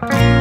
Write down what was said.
Bye.